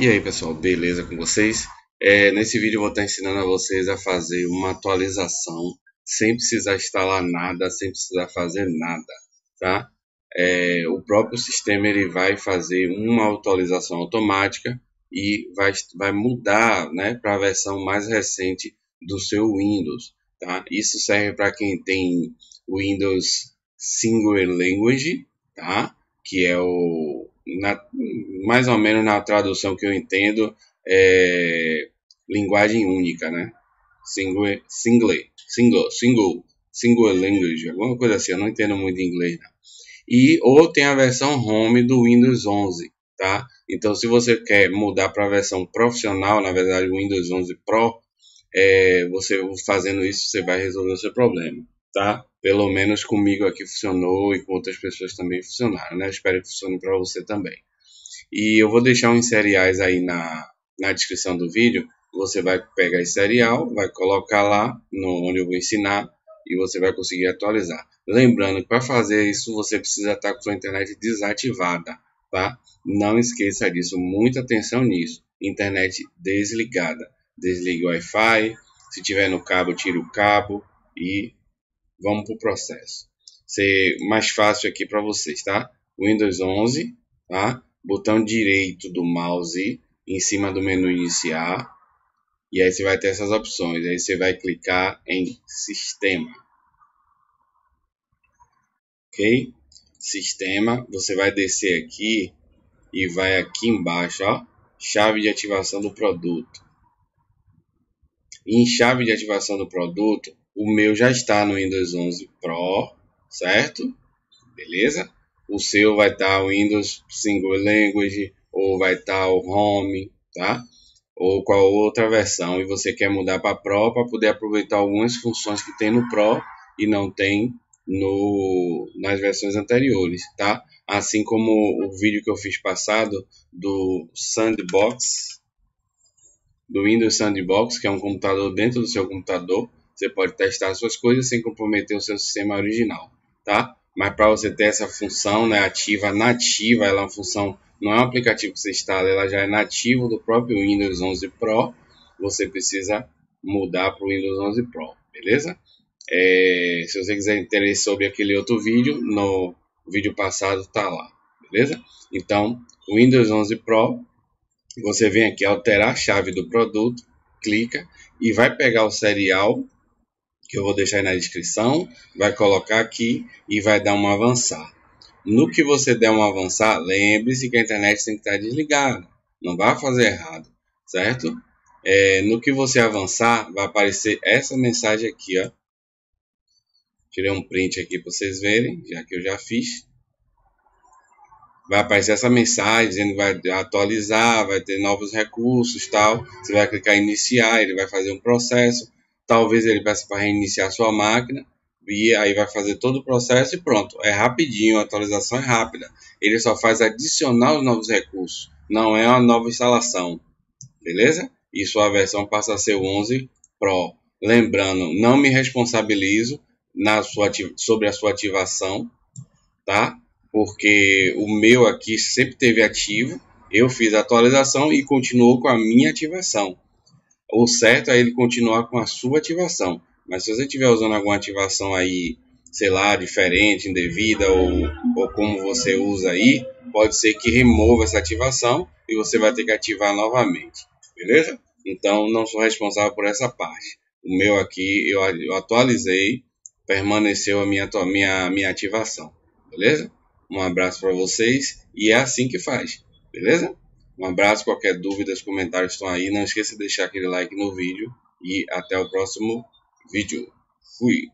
E aí pessoal, beleza com vocês? É, nesse vídeo eu vou estar ensinando a vocês a fazer uma atualização sem precisar instalar nada, sem precisar fazer nada, tá? É, o próprio sistema ele vai fazer uma atualização automática e vai, vai mudar né, para a versão mais recente do seu Windows, tá? Isso serve para quem tem Windows Single Language, tá? Que é o na, mais ou menos na tradução que eu entendo, é linguagem única, né? Single, single, single, single, single language, alguma coisa assim, eu não entendo muito inglês, não. E ou tem a versão home do Windows 11, tá? Então, se você quer mudar para a versão profissional, na verdade, o Windows 11 Pro, é, você fazendo isso, você vai resolver o seu problema, tá? Pelo menos comigo aqui funcionou e com outras pessoas também funcionaram, né? Espero que funcione para você também. E eu vou deixar uns seriais aí na, na descrição do vídeo. Você vai pegar esse serial, vai colocar lá no, onde eu vou ensinar e você vai conseguir atualizar. Lembrando que para fazer isso você precisa estar com sua internet desativada, tá? Não esqueça disso, muita atenção nisso. Internet desligada. Desligue o Wi-Fi, se tiver no cabo, tire o cabo e vamos para o processo. Ser mais fácil aqui para vocês, tá? Windows 11, tá? Botão direito do mouse em cima do menu iniciar. E aí você vai ter essas opções. Aí você vai clicar em Sistema. Ok? Sistema. Você vai descer aqui e vai aqui embaixo, ó. Chave de ativação do produto. em chave de ativação do produto, o meu já está no Windows 11 Pro, certo? Beleza? O seu vai estar o Windows Single Language ou vai estar o Home, tá? Ou qual outra versão e você quer mudar para Pro para poder aproveitar algumas funções que tem no Pro e não tem no, nas versões anteriores, tá? Assim como o vídeo que eu fiz passado do Sandbox, do Windows Sandbox, que é um computador dentro do seu computador, você pode testar suas coisas sem comprometer o seu sistema original, tá? Mas para você ter essa função né, ativa, nativa, ela é uma função, não é um aplicativo que você instala, ela já é nativo do próprio Windows 11 Pro, você precisa mudar para o Windows 11 Pro, beleza? É, se você quiser interesse sobre aquele outro vídeo, no vídeo passado tá lá, beleza? Então, Windows 11 Pro, você vem aqui alterar a chave do produto, clica e vai pegar o serial que eu vou deixar aí na descrição, vai colocar aqui e vai dar um avançar. No que você der um avançar, lembre-se que a internet tem que estar desligada, não vai fazer errado, certo? É, no que você avançar, vai aparecer essa mensagem aqui, ó. Tirei um print aqui para vocês verem, já que eu já fiz. Vai aparecer essa mensagem dizendo que vai atualizar, vai ter novos recursos, tal. Você vai clicar em iniciar, ele vai fazer um processo talvez ele peça para reiniciar sua máquina e aí vai fazer todo o processo e pronto. É rapidinho, a atualização é rápida. Ele só faz adicionar os novos recursos, não é uma nova instalação, beleza? E sua versão passa a ser o 11 Pro. Lembrando, não me responsabilizo na sua, sobre a sua ativação, tá? Porque o meu aqui sempre teve ativo, eu fiz a atualização e continuou com a minha ativação o certo é ele continuar com a sua ativação. Mas se você estiver usando alguma ativação aí, sei lá, diferente, indevida ou, ou como você usa aí, pode ser que remova essa ativação e você vai ter que ativar novamente, beleza? Então não sou responsável por essa parte. O meu aqui eu, eu atualizei, permaneceu a minha, minha, minha ativação, beleza? Um abraço para vocês e é assim que faz, beleza? Um abraço, qualquer dúvida, os comentários estão aí. Não esqueça de deixar aquele like no vídeo e até o próximo vídeo. Fui!